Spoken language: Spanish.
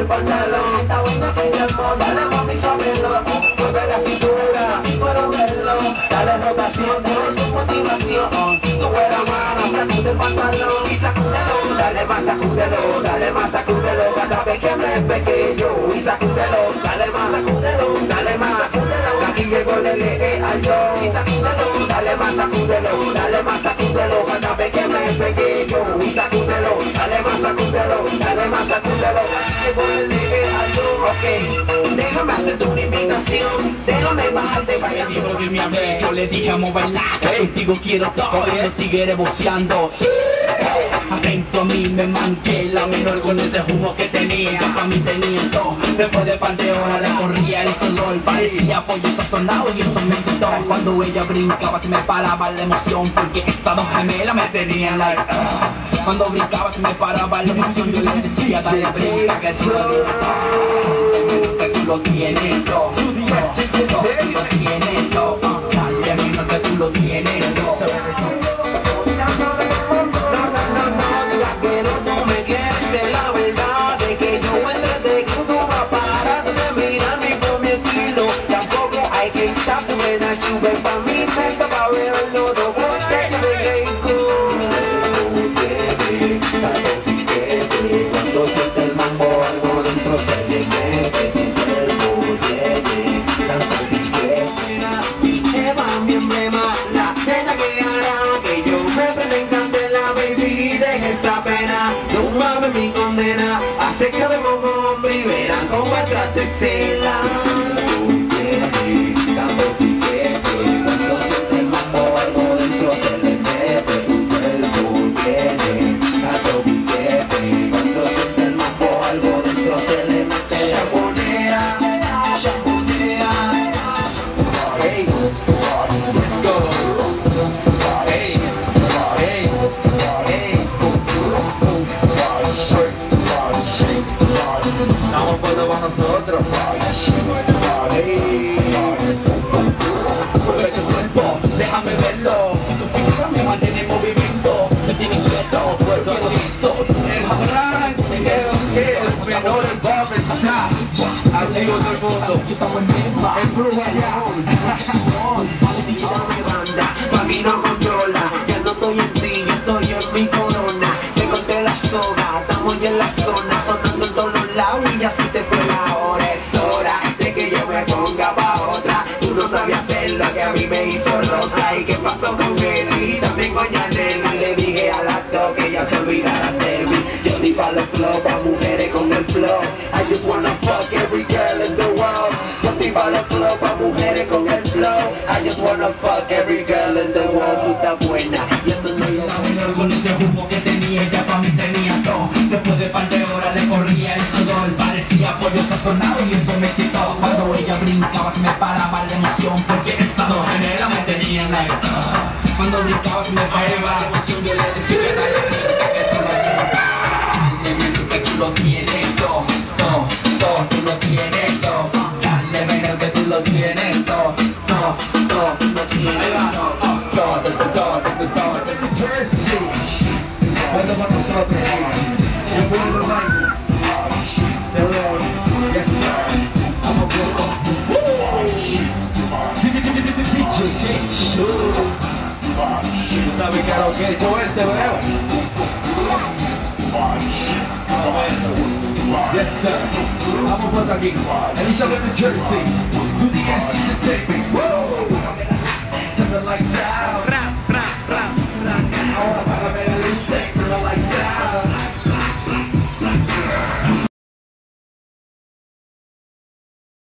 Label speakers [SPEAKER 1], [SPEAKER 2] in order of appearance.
[SPEAKER 1] el pantalón. Esta vaina que se moda, dale mami suavelo Mueve la cintura, si puedo verlo. Dale rotación, dale tu motivación. Tú eres mano, sacude el pantalón Y sacúdelo, dale más, sacúdelo Dale más, sacúdelo, cada vez que me pequeño Y sacúdelo, dale más, sacúdelo Dale más, sacúdelo. Aquí llegó el L.E. a yo Y sacúdelo, dale más, sacúdelo. Llegó el LE al ok, déjame hacer una invitación, déjame bajarte, vaya,
[SPEAKER 2] dijo que me yo le dije a bailar, que contigo quiero todo, los tigres boceando. Atento a mí me manqué la menor con ese humo que tenía. Pa' mí tenía todo. Después de par de horas le corría el sudor Parecía pollo sazonado y eso me excitó. Cuando ella brincaba se me paraba la emoción Porque estas dos gemelas me tenían la Cuando brincaba se me paraba la emoción. Yo le decía dale brinca que tú Que tú lo tienes todo
[SPEAKER 1] mi condena. Hace que me como hombre y verán cómo atrás de cela Cuando el se le mete. Tu Activo todo el mundo. El brujo allá. banda, mami no controla. Ya no estoy en ti, yo estoy en mi corona. Te conté la soga, estamos ya en la zona, sonando en todos lados y ya se te fue la hora. Es hora de que yo me ponga pa' otra. Tú no sabías hacer lo que a mí me hizo Rosa. ¿Y qué pasó con él? Y también con Yanel. Y le dije a las dos que ya se olvidaran de mí. Yo di pa' los flow, pa' mujeres con el flow. Yo di pa' mujeres con el flow. I just wanna fuck every girl in the world. Tú estás buena. Y eso no la menor con ese humo que tenía. Ella pa' mí tenía todo. Después de par de horas le corría el sudor. Parecía pollo sazonado y eso me excitó. Cuando ella brincaba se me paraba la emoción. Porque estas dos gemelas me tenían la Cuando brincaba se me paraba la emoción. Yo le decía que tú lo tienes todo, todo, todo, tú lo tienes todo. Todo, todo, todo, todo, todo, todo, Jersey. Cuando con nosotros, el pueblo baila. Yes, sir. I'm a good Tú sabes que lo que he hecho este, veo. Yes, sir. Vamos por aquí. Elizabeth, Jersey. Dance